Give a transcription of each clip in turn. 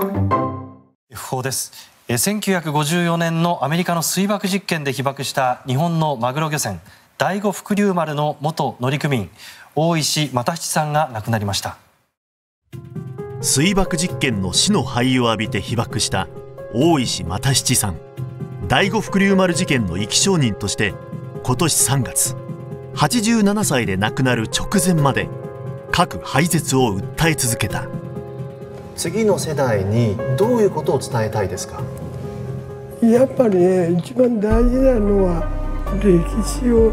不法です。1954年のアメリカの水爆実験で被爆した日本のマグロ漁船第五福竜丸の元乗組員大石又七さんが亡くなりました。水爆実験の死の灰を浴びて被爆した大石又七さん。第五福竜丸事件の生き証人として今年3月87歳で亡くなる直前まで核廃絶を訴え続けた。次の世代にどういうことを伝えたいですか？やっぱりね一番大事なのは歴史を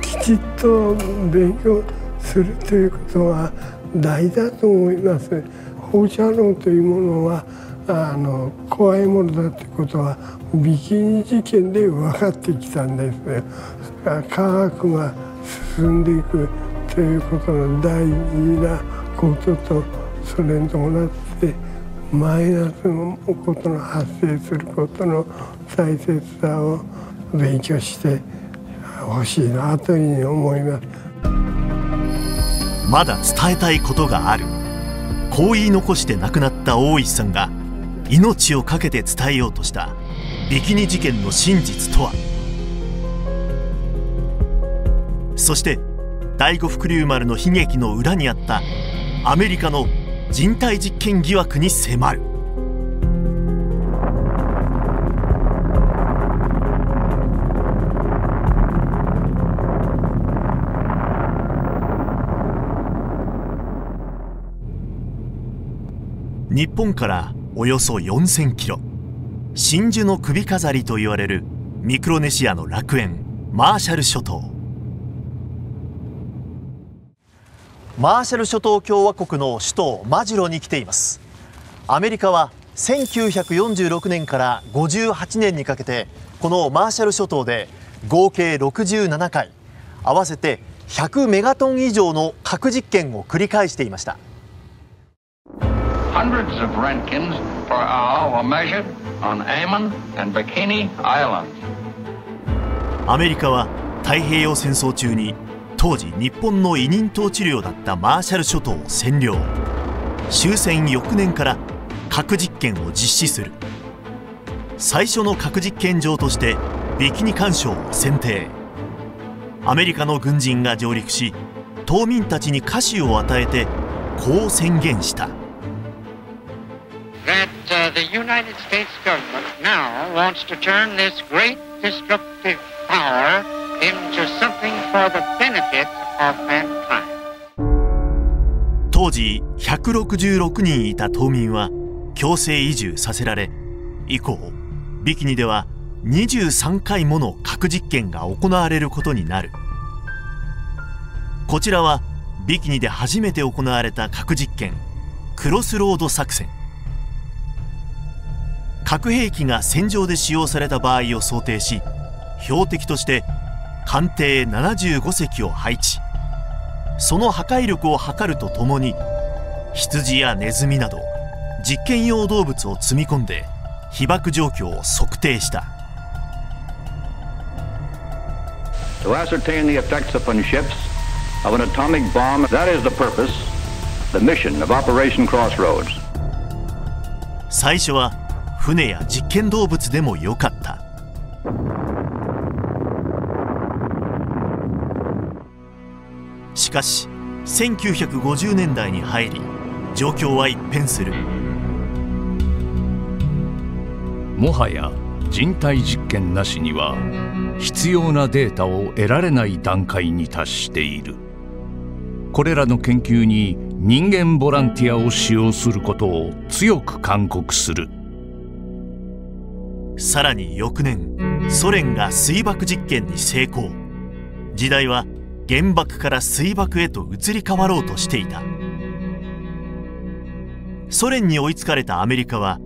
きちっと勉強するということは大事だと思います。放射能というものはあの怖いものだということはビキニ事件で分かってきたんですね。科学が進んでいくということの大事なこととそれに伴ってマイナスのことの発生することの大切さを勉強してほしいなというふうに思います。まだ伝えたいことがある。こう言い残して亡くなった大石さんが命を懸けて伝えようとした。ビキニ事件の真実とは。そして第五福竜丸の悲劇の裏にあったアメリカの人体実験疑惑に迫る。日本からおよそ4000キロ。真珠の首飾りと言われるミクロネシアの楽園マーシャル諸島。マーシャル諸島共和国の首都マジロに来ていますアメリカは1946年から58年にかけてこのマーシャル諸島で合計67回合わせて100メガトン以上の核実験を繰り返していました Hundreds of Roentgens per hour were measured on and Bikini Islands. アメリカは太平洋戦争中に当時日本の委任統治領だったマーシャル諸島を占領。終戦翌年から核実験を実施する。最初の核実験場としてビキニ環礁を選定。アメリカの軍人が上陸し島民たちに歌詞を与えてこう宣言した。That uh, the United States government now wants to turn this great destructive power into something for the benefit of mankind. 当時166人いた島民は強制移住させられ以降ビキニでは23回もの核実験が行われることになるこちらはビキニで初めて行われた核実験クロスロード作戦核兵器が戦場で使用された場合を想定し標的として艦艇75隻を配置。その破壊力を測るとともに羊やネズミなど実験用動物を積み込んで被爆状況を測定した。最初は船や実験動物でもよかった。しかし1950年代に入り状況は一変する。もはや人体実験なしには必要なデータを得られない段階に達している。これらの研究に人間ボランティアを使用することを強く勧告する。さらに翌年ソ連が水爆実験に成功。時代は原爆から水爆へと移り変わろうとしていた。ソ連に追いつかれたアメリカは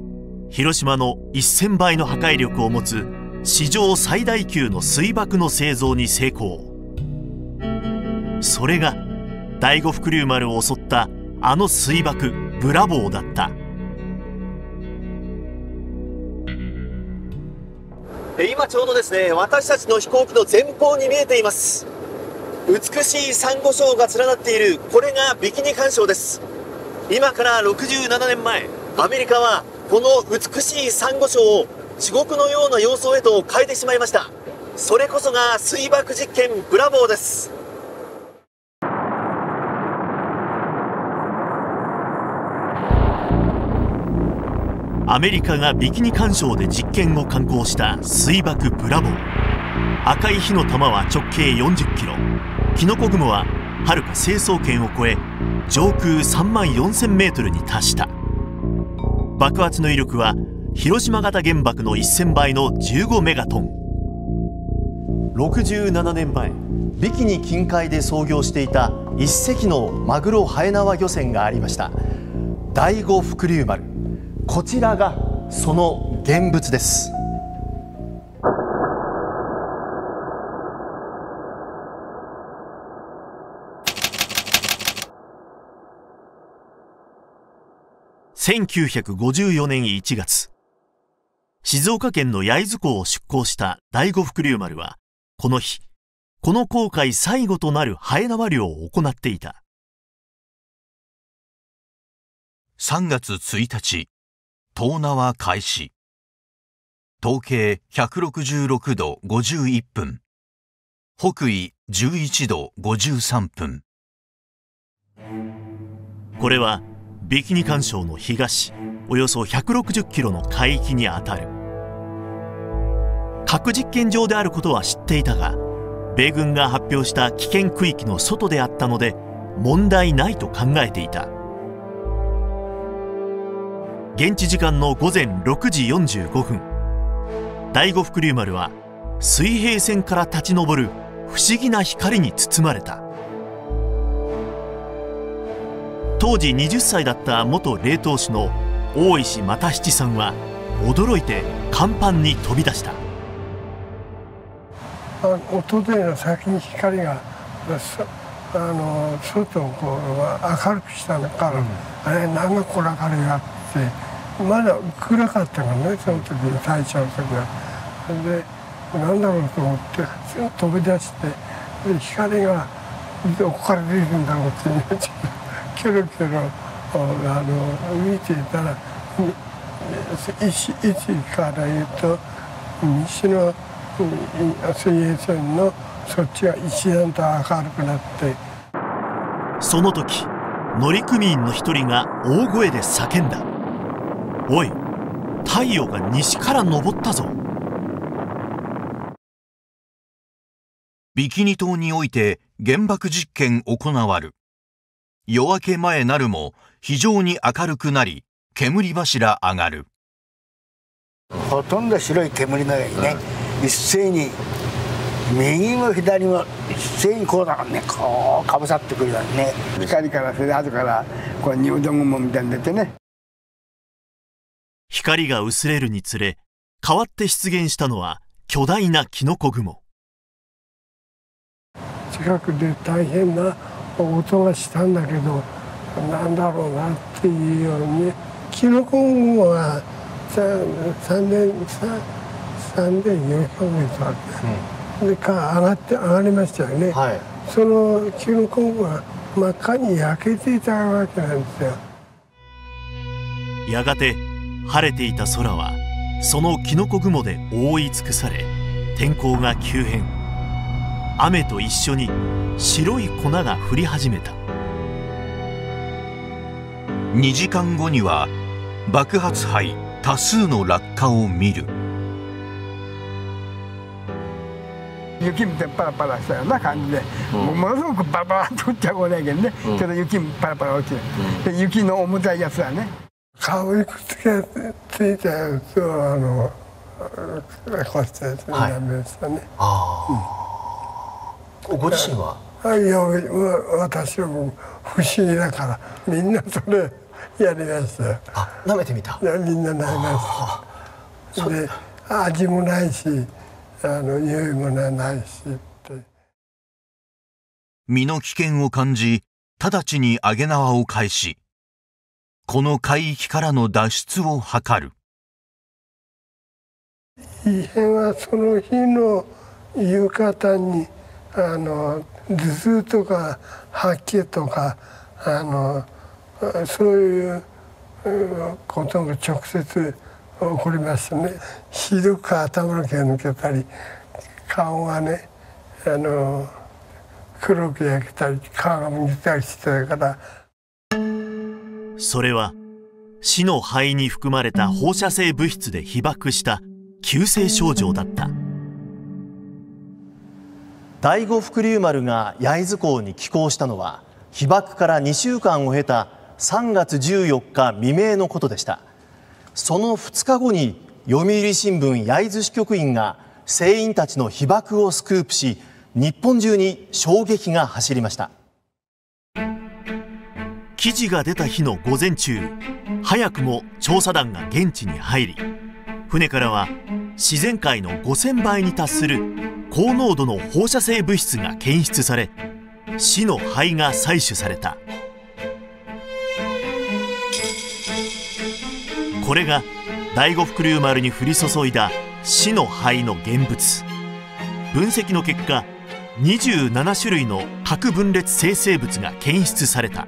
広島の1000倍の破壊力を持つ史上最大級の水爆の製造に成功。それが第五福竜丸を襲ったあの水爆ブラボーだった。今ちょうどですね私たちの飛行機の前方に見えています。美しいサンゴ礁が連なっているこれがビキニ環礁です。今から67年前アメリカはこの美しいサンゴ礁を地獄のような様相へと変えてしまいました。それこそが水爆実験ブラボーです。アメリカがビキニ干渉で実験を敢行した水爆ブラボー。赤い火の玉は直径40キロ。キノコ雲ははるか成層圏を超え上空3万4000メートルに達した。爆発の威力は広島型原爆の1000倍の15メガトン。67年前ビキニ近海で操業していた一隻のマグロハエ縄漁船がありました。第五福竜丸。こちらがその現物です。1954年1月静岡県の焼津港を出港した第五福竜丸はこの日この航海最後となるハエ縄漁を行っていた。3月1日遠縄開始。統計166度51分北緯11度53分これはビキニ干渉の東およそ160キロの海域にあたる。核実験場であることは知っていたが米軍が発表した危険区域の外であったので問題ないと考えていた。現地時間の午前6時45分第五福竜丸は水平線から立ち上る不思議な光に包まれた。当時20歳だった元冷凍士の大石又七さんは驚いて甲板に飛び出した。音で先に光があの外をこう明るくしたのから、うん、あれ何がこらかれやってまだ暗かったからねその時に最初の時は。で何だろうと思って飛び出して光がどこから出るんだろうってキョロキョロあの見ていたら位置から言うと西の水平線のそっちが一段と明るくなって。その時乗組員の一人が大声で叫んだ「おい太陽が西から昇ったぞ」ビキニ島において原爆実験行わる夜明け前なるも非常に明るくなり煙柱上がる。ほとんど白い煙のようにね、一斉に右も左も一斉にこうだからねこうかぶさってくるようにね光からそれで後からこう入道雲みたいに出てね。光が薄れるにつれ変わって出現したのは巨大なキノコ雲。近くで大変な音がしたんだけどなんだろうなっていうようにキノコ雲は3400メートルあって、うん、でか上がって上がりましたよね、はい、そのキノコ雲は真っ赤に焼けていたわけなんですよ。やがて晴れていた空はそのキノコ雲で覆い尽くされ天候が急変。雨と一緒に白い粉が降り始めた。2時間後には爆発灰多数の落下を見る。雪みたいパラパラしたような感じで、うん、ものすごくバラバラと降っちゃうないけどね、うん、ちょっと雪パラパラ落ちる、うん、雪の重たいやつだね。顔にくっつけついたやつをあのこうしたやつになりましたね、はい、ああ、ご自身は？いや私はもう不思議だからみんなそれやりましたあ舐めてみた？いやみんな舐めました。で味もないしあの匂いもないしって。身の危険を感じ直ちに揚げ縄を返しこの海域からの脱出を図る。異変はその日の夕方にあの頭痛とか吐き気とかあのそういうことが直接起こりましたね。ひどく頭の毛が抜けたり顔がねあの黒く焼けたり皮がむけたりしてたから。それは死の肺に含まれた放射性物質で被爆した急性症状だった。第五福竜丸が焼津港に寄港したのは被爆から2週間を経た3月14日未明のことでした。その2日後に読売新聞焼津支局員が船員たちの被爆をスクープし日本中に衝撃が走りました。記事が出た日の午前中早くも調査団が現地に入り船からは自然界の5000倍に達する高濃度の放射性物質が検出され死の肺が採取された。これが第五福竜丸に降り注いだ死の肺の現物。分析の結果27種類の核分裂生成物が検出された。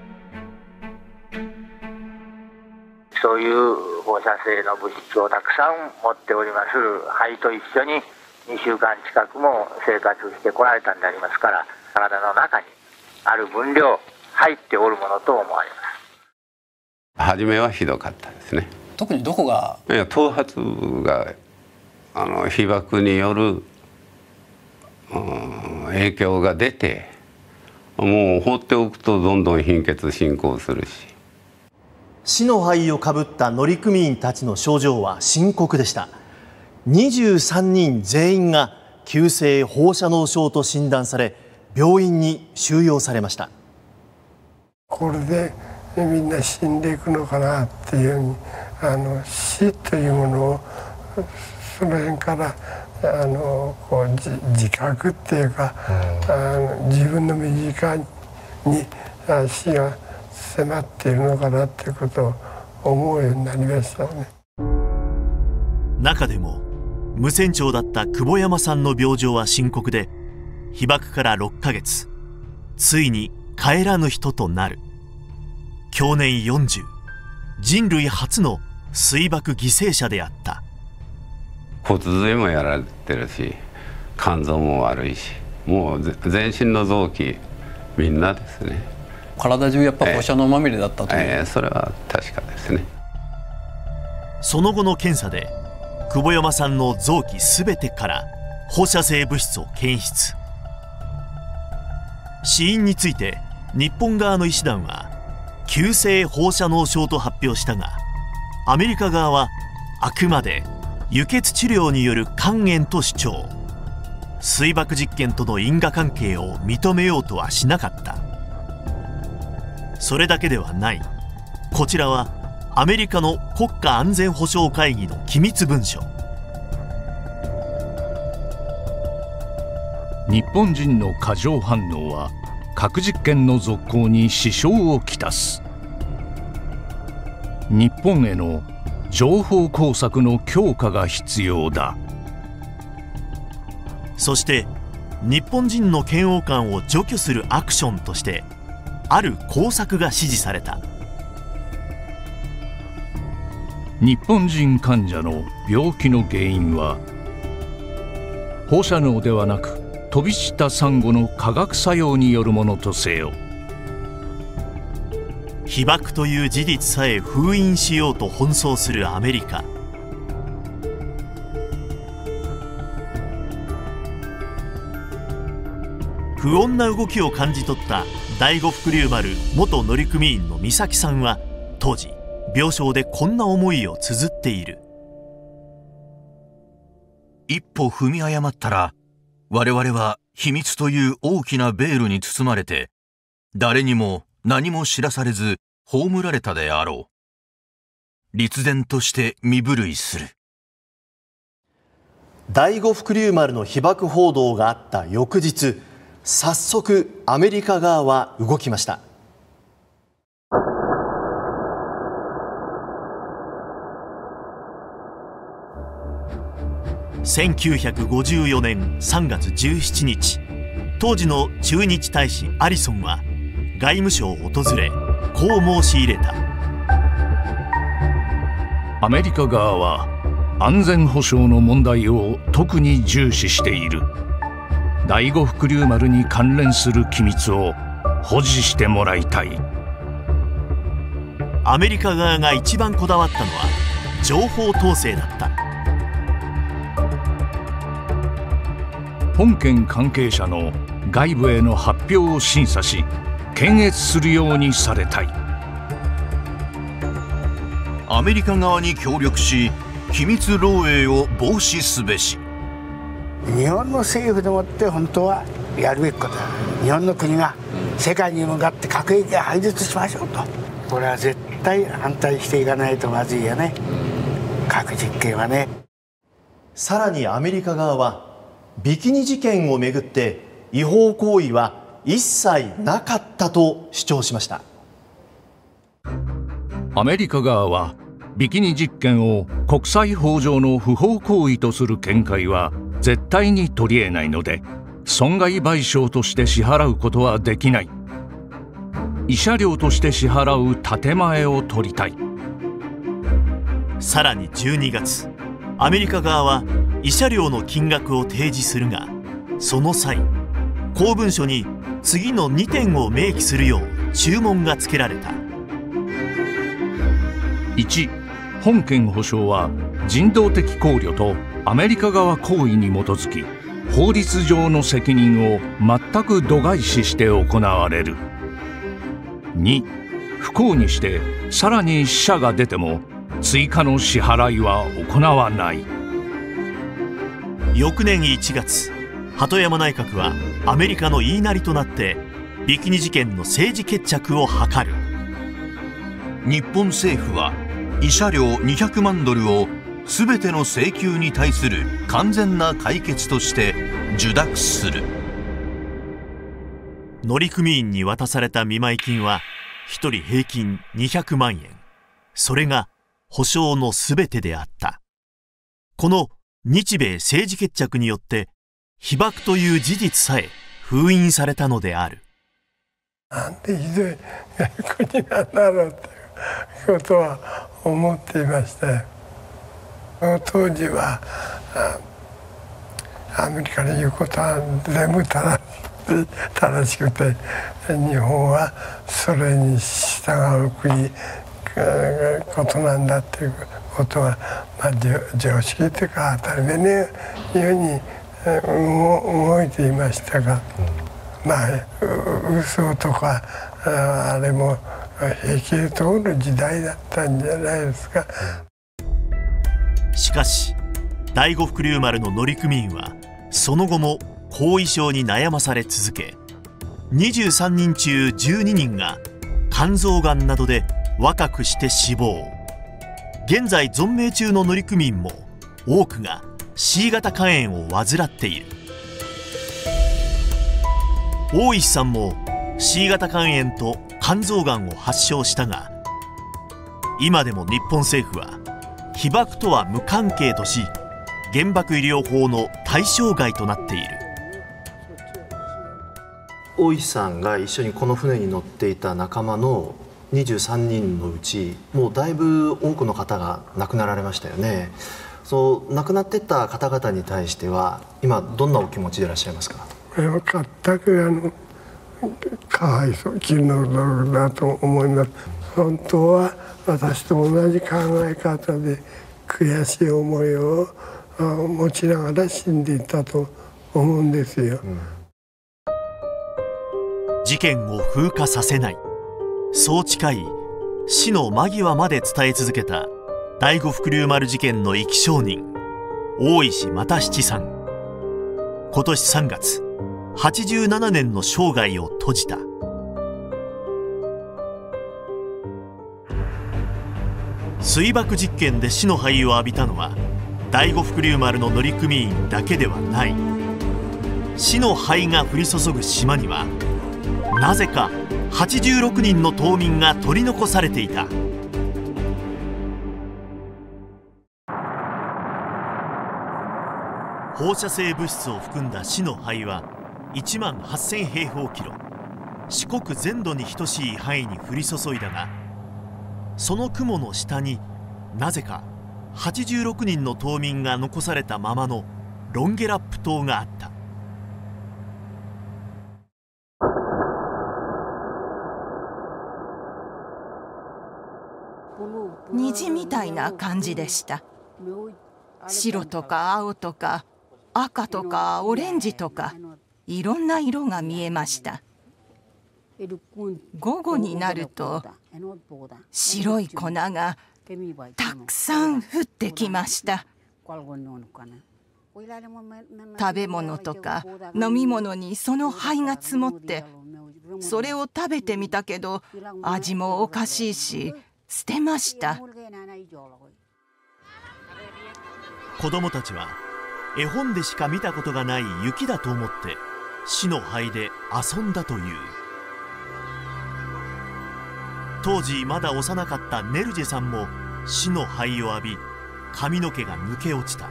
そういう放射性の物質をたくさん持っております肺と一緒に2週間近くも生活してこられたんでありますから体の中にある分量入っておるものと思われます。初めはひどかったですね。特にどこが？いや頭髪があの被爆による、うん、影響が出てもう放っておくとどんどん貧血進行するし。死の灰をかぶった乗組員たちの症状は深刻でした23人全員が急性放射脳症と診断され病院に収容されました。これでみんな死んでいくのかなっていうにあの死というものをその辺からあのこう自覚っていうか、うん、あの自分の身近に死が迫っているのかなっていうことを思うようになりましたね。中でも無船長だった久保山さんの病状は深刻で被爆から6ヶ月。ついに帰らぬ人となる。去年40人類初の水爆犠牲者であった。骨髄もやられてるし肝臓も悪いしもう全身の臓器みんなですね。体中やっぱ放射能まみれだったという、えー、それは確かですね。その後の検査で久保山さんの臓器全てから放射性物質を検出。死因について日本側の医師団は急性放射脳症と発表したがアメリカ側はあくまで輸血治療による肝炎と主張。水爆実験との因果関係を認めようとはしなかった。それだけではない。こちらはアメリカの国家安全保障会議の機密文書。日本人の過剰反応は核実験の続行に支障をきたす。日本への情報工作の強化が必要だ。そして日本人の嫌悪感を除去するアクションとしてある工作が指示された日本人患者の病気の原因は放射能ではなく飛び散ったサンゴの化学作用によるものとせよ。被爆という事実さえ封印しようと奔走するアメリカ。不穏な動きを感じ取った第五福竜丸元乗組員の美咲さんは当時病床でこんな思いを綴っている一歩踏み誤ったら我々は秘密という大きなベールに包まれて、誰にも何も知らされず葬られたであろう。立然として身震いする。第五福竜丸の被爆報道があった翌日、早速アメリカ側は動きました。1954年3月17日当時の駐日大使アリソンは外務省を訪れこう申し入れた。アメリカ側は安全保障の問題を特に重視している。第五福竜丸に関連する機密を保持してもらいたい。アメリカ側が一番こだわったのは情報統制だった本件関係者の外部への発表を審査し検閲するようにされたい。アメリカ側に協力し機密漏洩を防止すべし。日本の政府でもって本当はやるべきこと。だ日本の国が世界に向かって核兵器を廃絶しましょうと。これは絶対反対していかないとまずいよね。核実験はね。さらにアメリカ側はビキニ事件をめぐって違法行為は一切なかったと主張しました。アメリカ側はビキニ実験を国際法上の不法行為とする見解は絶対に取り得ないので損害賠償として支払うことはできない。慰謝料として支払う建前を取りたい。さらに12月アメリカ側は慰謝料の金額を提示するがその際公文書に次の2点を明記するよう注文がつけられた。1本件保証は人道的考慮とアメリカ側行為に基づき法律上の責任を全く度外視して行われる。2不幸にしてさらに死者が出ても追加の支払いは行わない。翌年1月鳩山内閣はアメリカの言いなりとなってビキニ事件の政治決着を図る。日本政府は慰謝料200万ドルを全ての請求に対する完全な解決として受諾する。乗組員に渡された見舞い金は1人平均200万円。それが保証の全てであった。この日米政治決着によって被爆という事実さえ封印されたのである。なんてひどい国なんだろうっていうことは思っていまして当時はアメリカの言うことは全部正正しくて日本はそれに従う国ことなんだっていうことは、まあ、常識というか当たり前のように動いていましたが、まあ嘘とかあれも平気で通る時代だったんじゃないですか。しかし第五福竜丸の乗組員はその後も後遺症に悩まされ続け23人中12人が肝臓がんなどで若くして死亡現在存命中の乗組員も多くが C 型肝炎を患っている。大石さんも C 型肝炎と肝臓がんを発症したが今でも日本政府は被爆とは無関係とし原爆医療法の対象外となっている。大石さんが一緒にこの船に乗っていた仲間の23人のうちもうだいぶ多くの方が亡くなられましたよね。そう亡くなってった方々に対しては今どんなお気持ちでいらっしゃいますか？これは全くあのかわいそう気の毒だと思います。本当は私と同じ考え方で悔しい思いを持ちながら死んでいったと思うんですよ、うん、事件を風化させないそう誓い死の間際まで伝え続けた第五福竜丸事件の生き証人大石又七さん。今年3月87年の生涯を閉じた。水爆実験で死の灰を浴びたのは第五福竜丸の乗組員だけではない。死の灰が降り注ぐ島にはなぜか86人の島民が取り残されていた。放射性物質を含んだ死の灰は1万8000平方キロ。四国全土に等しい範囲に降り注いだがその雲の下になぜか86人の島民が残されたままのロンゲラップ島があった。みたいな感じでした。白とか青とか赤とかオレンジとかいろんな色が見えました。午後になると白い粉がたくさん降ってきました。食べ物とか飲み物にその灰が積もってそれを食べてみたけど味もおかしいし捨てました。子供たちは絵本でしか見たことがない雪だと思って死の灰で遊んだという。当時まだ幼かったネルジェさんも死の灰を浴び髪の毛が抜け落ちた。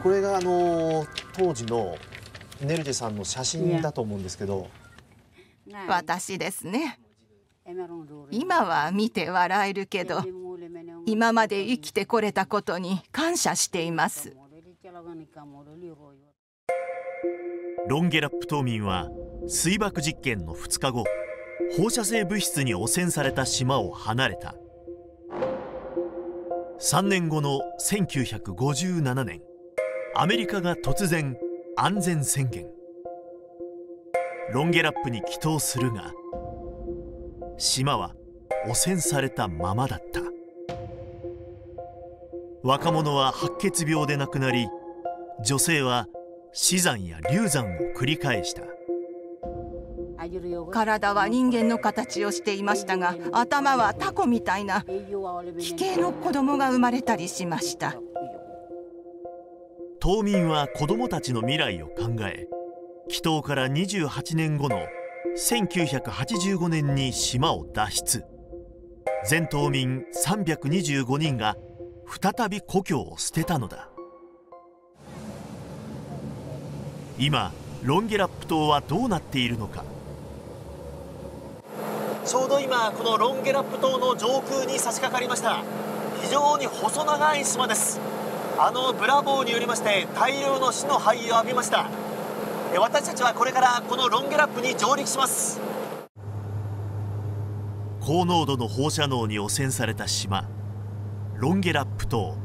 これがあの当時のネルジェさんの写真だと思うんですけど私ですね。今は見て笑えるけど今まで生きてこれたことに感謝しています。ロンゲラップ島民は水爆実験の2日後放射性物質に汚染された島を離れた。3年後の1957年アメリカが突然安全宣言ロンゲラップに帰島するが島は汚染されたままだった。若者は白血病で亡くなり女性は死産や流産を繰り返した。体は人間の形をしていましたが頭はタコみたいな。奇形の子供が生まれたりしました。島民は子供たちの未来を考え帰島から28年後の1985年に島を脱出。全島民325人が再び故郷を捨てたのだ。今ロンゲラップ島はどうなっているのか。ちょうど今このロンゲラップ島の上空に差し掛かりました。非常に細長い島です。あのブラボーによりまして大量の死の灰を浴びました。私たちはこれからこのロンゲラップに上陸します。高濃度の放射能に汚染された島ロンゲラップ島。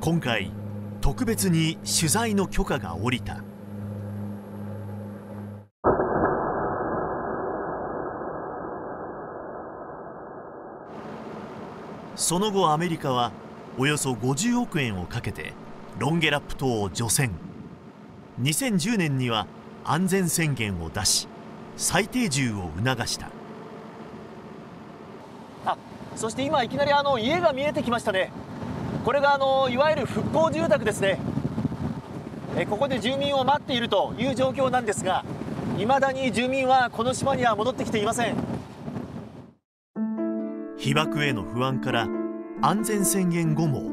今回特別に取材の許可が下りた。その後アメリカはおよそ50億円をかけてロンゲラップ島を除染。2010年には安全宣言を出し再定住を促した。あそして今いきなりあの家が見えてきましたね。これがあのいわゆる復興住宅ですね。えここで住民を待っているという状況なんですがいまだに住民はこの島には戻ってきていません。被爆への不安から安全宣言後も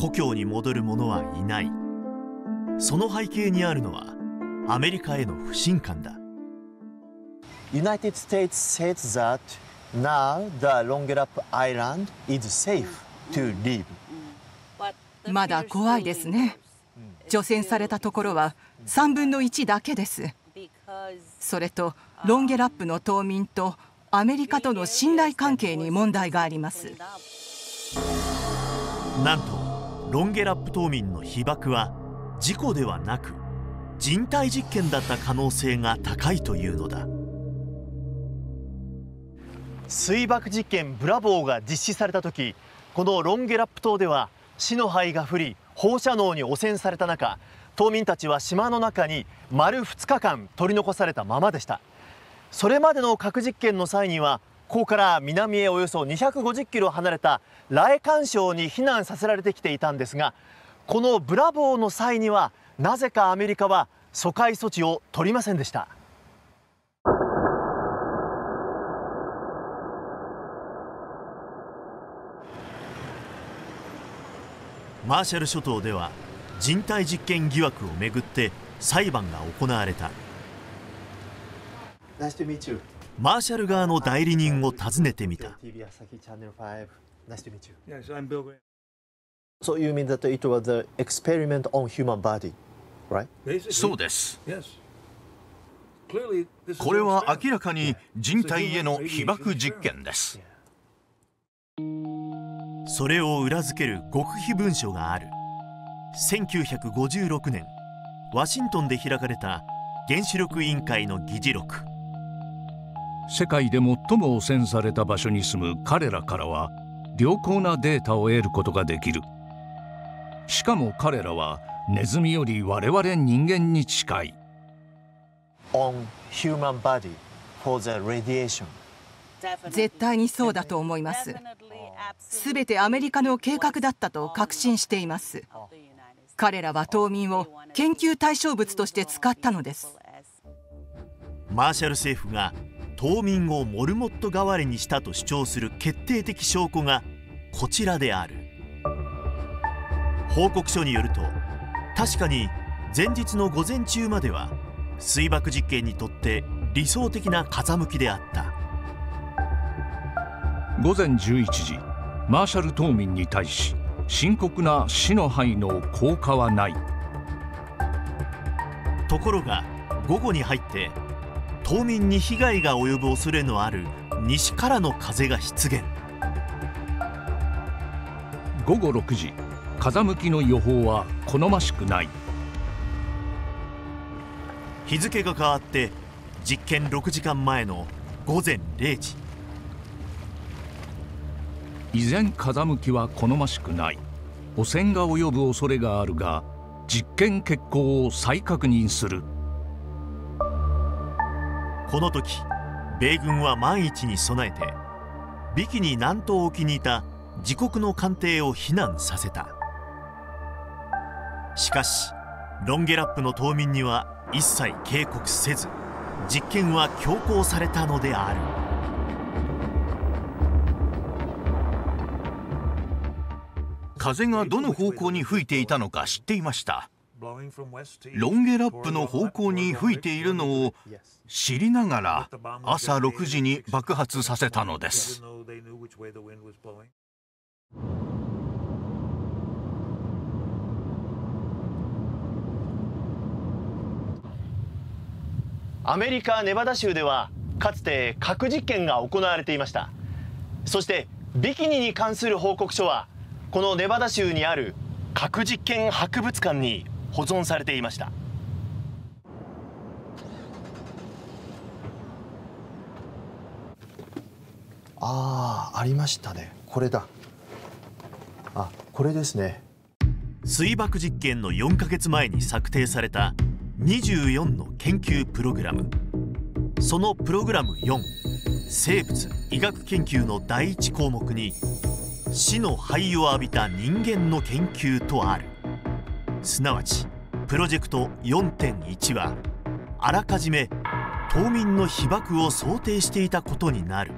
故郷に戻る者はいない。その背景にあるのはアメリカへの不信感だ。United States says that now the Longelap Island is safe to live まだ怖いですね。除染されたところは3分の1だけです。それとロンゲラップの島民とアメリカとの信頼関係に問題がありますなんとロンゲラップ島民の被爆は事故ではなく人体実験だった可能性が高いというのだ。水爆実験ブラボーが実施された時このロンゲラップ島では死の灰が降り放射能に汚染された中島民たちは島の中に丸2日間取り残されたままでした。それまでの核実験の際にはここから南へおよそ250キロ離れたラエカン礁に避難させられてきていたんですがこのブラボーの際にはなぜかアメリカは疎開措置を取りませんでした。マーシャル諸島では人体実験疑惑をめぐって裁判が行われた。Nice マーシャル側の代理人を訪ねてみた。So you mean that it was the experiment on human body, right? そうです。これは明らかに人体への被爆実験です。それを裏付ける極秘文書がある。1956年ワシントンで開かれた原子力委員会の議事録世界で最も汚染された場所に住む彼らからは良好なデータを得ることができる。しかも彼らはネズミより我々人間に近い。On human body for the radiation. 絶対にそうだと思います。すべてアメリカの計画だったと確信しています。彼らは島民を研究対象物として使ったのです。マーシャル政府が島民をモルモット代わりにしたと主張する決定的証拠がこちらである。報告書によると確かに前日の午前中までは水爆実験にとって理想的な風向きであった。午前11時マーシャル島民に対し深刻な死の範囲の効果はない。ところが午後に入って島民に被害が及ぶ恐れのある西からの風が出現。午後6時風向きの予報は好ましくない。日付が変わって実験6時間前の午前0時。依然風向きは好ましくない。汚染が及ぶ恐れがあるが実験決行を再確認するこの時米軍は万一に備えてビキニ南東沖にいた自国の艦艇を避難させた。しかしロンゲラップの島民には一切警告せず実験は強行されたのである。風がどの方向に吹いていたのか知っていました。ロンゲラップの方向に吹いているのを知りながら朝6時に爆発させたのです。アメリカ・ネバダ州ではかつて核実験が行われていました。そしてビキニに関する報告書はこのネバダ州にある核実験博物館に保存されていました。ああありましたね。これだ。あこれですね。水爆実験の4ヶ月前に策定された24の研究プログラム。そのプログラム4生物医学研究の第一項目に死の灰を浴びた人間の研究とあるすなわちプロジェクト4.1はあらかじめ島民の被爆を想定していたことになる。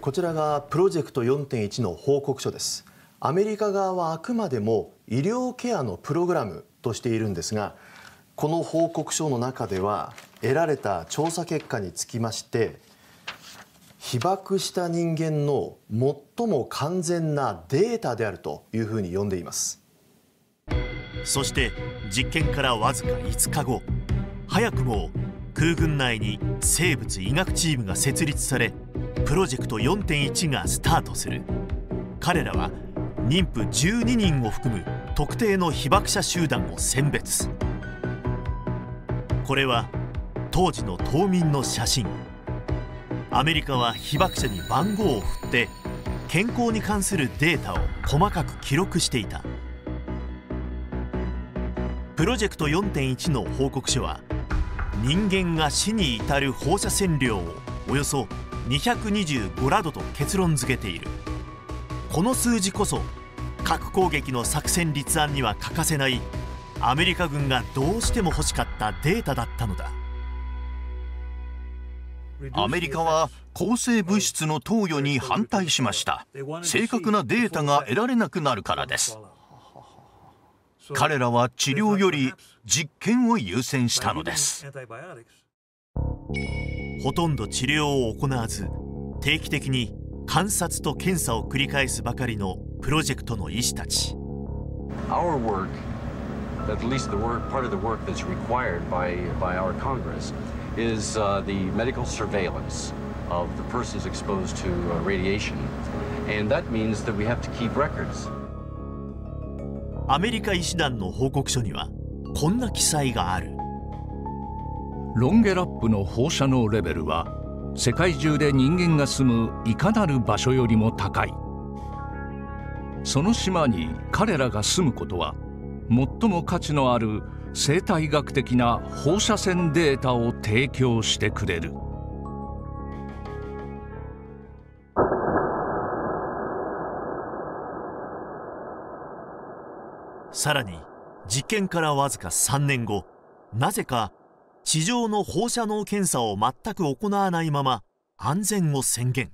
こちらがプロジェクト4.1の報告書です。アメリカ側はあくまでも医療ケアのプログラムとしているんですがこの報告書の中では得られた調査結果につきまして被爆した人間の最も完全なデータであるというふうに呼んでいます。そして実験からわずか5日後早くも空軍内に生物医学チームが設立されプロジェクト4.1がスタートする。彼らは妊婦12人を含む特定の被爆者集団を選別。これは当時の島民の写真。アメリカは被爆者に番号を振って健康に関するデータを細かく記録していた。プロジェクト4.1の報告書は人間が死に至る放射線量をおよそ225ラドと結論付けている。この数字こそ核攻撃の作戦立案には欠かせないアメリカ軍がどうしても欲しかったデータだったのだ。アメリカは抗生物質の投与に反対しました。正確なデータが得られなくなるからです。彼らは治療より実験を優先したのです。ほとんど治療を行わず定期的に観察と検査を繰り返すばかりのプロジェクトの医師たち。アメリカ医師団の報告書にはこんな記載がある。ロンゲラップの放射能レベルは世界中で人間が住むいかなる場所よりも高い。その島に彼らが住むことは最も価値のある生態学的な放射線データを提供してくれる。さらに実験からわずか3年後なぜか地上の放射能検査を全く行わないまま安全を宣言。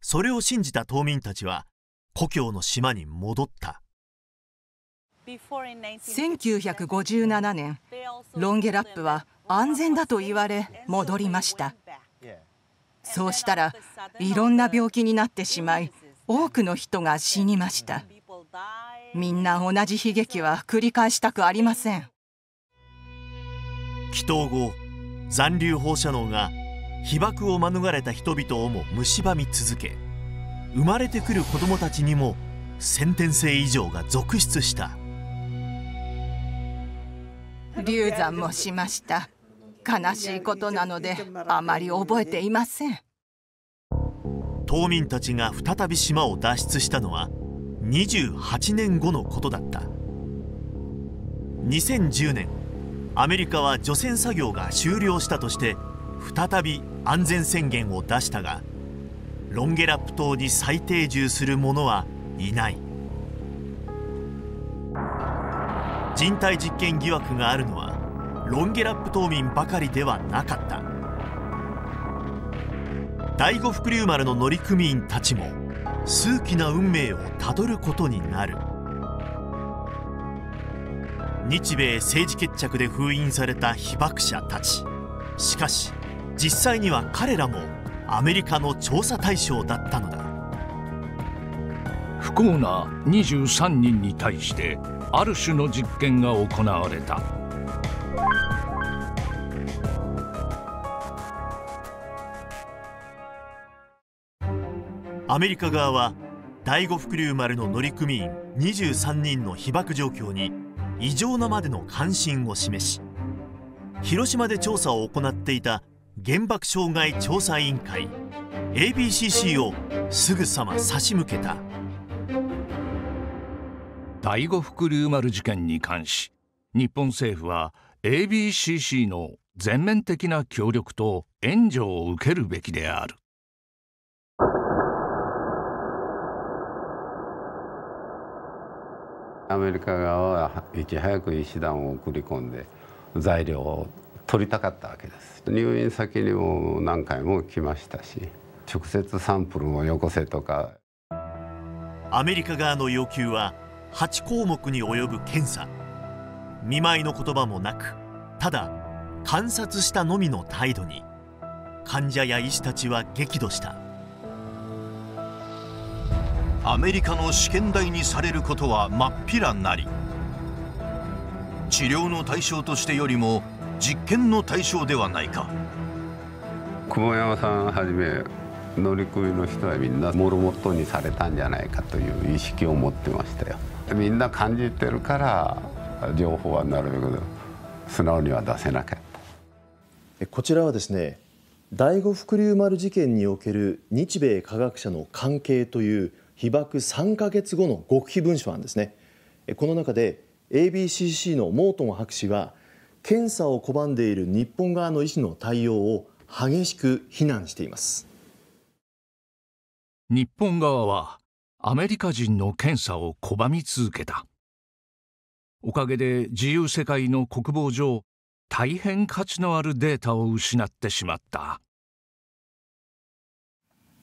それを信じた島民たちは故郷の島に戻った。1957年ロンゲラップは安全だと言われ戻りました。そうしたらいろんな病気になってしまい多くの人が死にました。みんな同じ悲劇は繰り返したくありません。祈祷後残留放射能が被爆を免れた人々をも蝕み続け生まれてくる子どもたちにも先天性異常が続出した。流産もしました。悲しいことなのであまり覚えていません。島民たちが再び島を脱出したのは28年後のことだった。2010年アメリカは除染作業が終了したとして再び安全宣言を出したがロンゲラップ島に再定住する者はいない。人体実験疑惑があるのはロンゲラップ島民ばかりではなかった。第五福竜丸の乗組員たちも数奇な運命をたどることになる。日米政治決着で封印された被爆者たち。しかし実際には彼らもアメリカの調査対象だったのだ。不幸な23人に対してある種の実験が行われた。アメリカ側は第五福竜丸の乗組員23人の被爆状況に異常なまでの関心を示し広島で調査を行っていた原爆障害調査委員会 ABCC をすぐさま差し向けた。第五福竜丸事件に関し日本政府は ABCC の全面的な協力と援助を受けるべきである。アメリカ側はいち早く医師団を送り込んで材料を取りたかったわけです。入院先にも何回も来ましたし直接サンプルをよこせとか。アメリカ側の要求は8項目に及ぶ検査。見舞いの言葉もなくただ観察したのみの態度に患者や医師たちは激怒した。アメリカの試験台にされることはまっぴらなり。治療の対象としてよりも実験の対象ではないか。久保山さんはじめ乗組の人はみんなモルモットにされたんじゃないかという意識を持ってましたよ。みんな感じてるから情報はなるべく素直には出せなかった。こちらはですね第五福竜丸事件における日米科学者の関係という被爆3か月後の極秘文書なんですね。この中で ABCC のモートン博士は検査を拒んでいる日本側の医師の対応を激しく非難しています。日本側はアメリカ人の検査を拒み続けた。おかげで自由世界の国防上大変価値のあるデータを失ってしまった。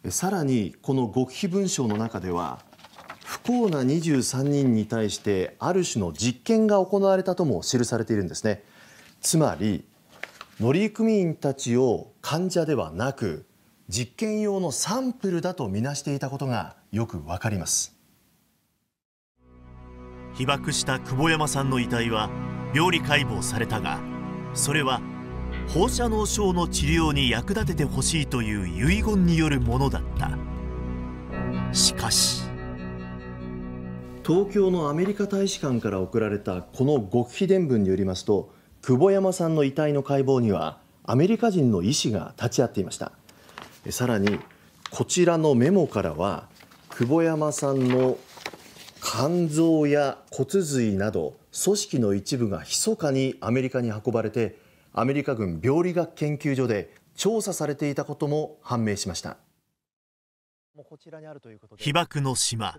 さらにこの極秘文書の中では不幸な23人に対してある種の実験が行われたとも記されているんですね。つまり乗組員たちを患者ではなく実験用のサンプルだとみなしていたことがよくわかります。被爆した久保山さんの遺体は病理解剖されたがそれは放射能症の治療に役立ててほしいという遺言によるものだった。しかし東京のアメリカ大使館から送られたこの極秘伝聞によりますと久保山さんの遺体の解剖にはアメリカ人の医師が立ち会っていました。さらにこちらのメモからは久保山さんの肝臓や骨髄など組織の一部が密かにアメリカに運ばれてアメリカ軍病理学研究所で調査されていたことも判明しました。被爆の島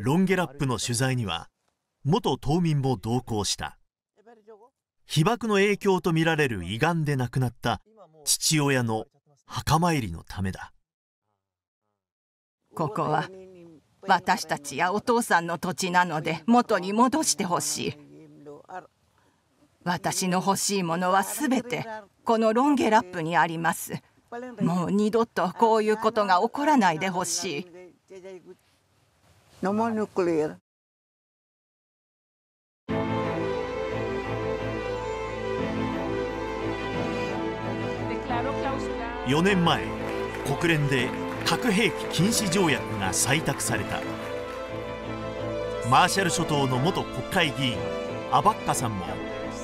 ロンゲラップの取材には元島民も同行した。被爆の影響とみられる胃がんで亡くなった父親の墓参りのためだ。ここは私たちやお父さんの土地なので元に戻してほしい私の欲しいものは全てこのロンゲラップにあります。もう二度とこういうことが起こらないでほしい。No more nuclear. 4年前国連で核兵器禁止条約が採択された。マーシャル諸島の元国会議員アバッカさんも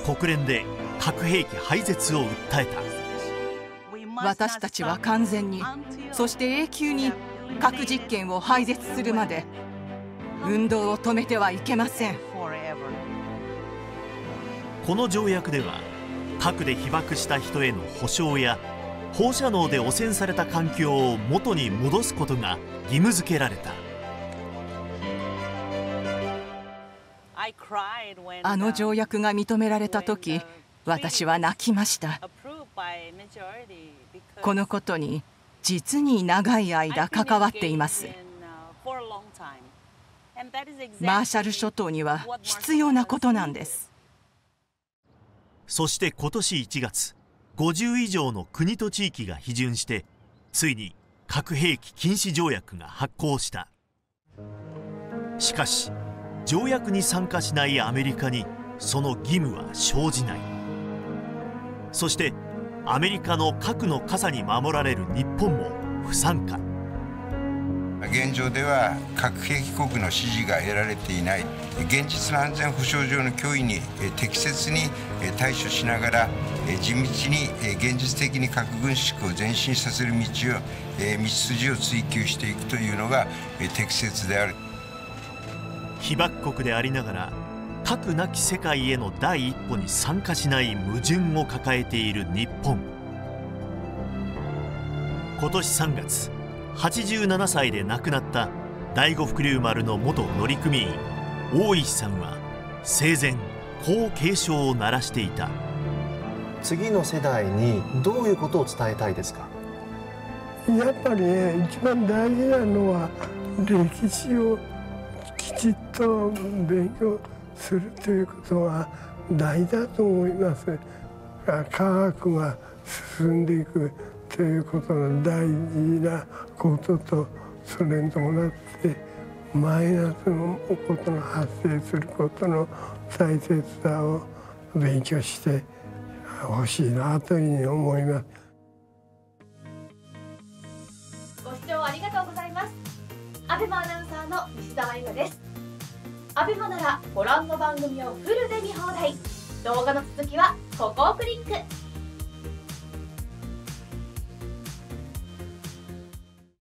国連で核兵器廃絶を訴えた。私たちは完全にそして永久に核実験を廃絶するまで運動を止めてはいけません。この条約では核で被爆した人への補償や放射能で汚染された環境を元に戻すことが義務付けられたあの条約が認められた時私は泣きました。このことに実に長い間関わっています。マーシャル諸島には必要なことなんです。そして今年1月50以上の国と地域が批准してついに核兵器禁止条約が発効した。しかし条約に参加しないアメリカにその義務は生じない。そしてアメリカの核の傘に守られる日本も不参加。現状では核兵器国の支持が得られていない。現実の安全保障上の脅威に適切に対処しながら地道に現実的に核軍縮を前進させる道を道筋を追求していくというのが適切である。被爆国でありながら核なき世界への第一歩に参加しない矛盾を抱えている日本。今年3月87歳で亡くなった第五福竜丸の元乗組員大石さんは生前こう警鐘を鳴らしていた。次の世代にどういうことを伝えたいですか？やっぱりね一番大事なのは歴史をきちっと勉強するということは大事だと思います。科学が進んでいくということの大事なこととそれに伴ってマイナスのことが発生することの大切さを勉強してほしいなというふうに思います。ご視聴ありがとうございます。アベマアナウンサーの西澤由美です。アベマならご覧の番組をフルで見放題。動画の続きはここをクリック。